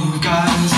you guys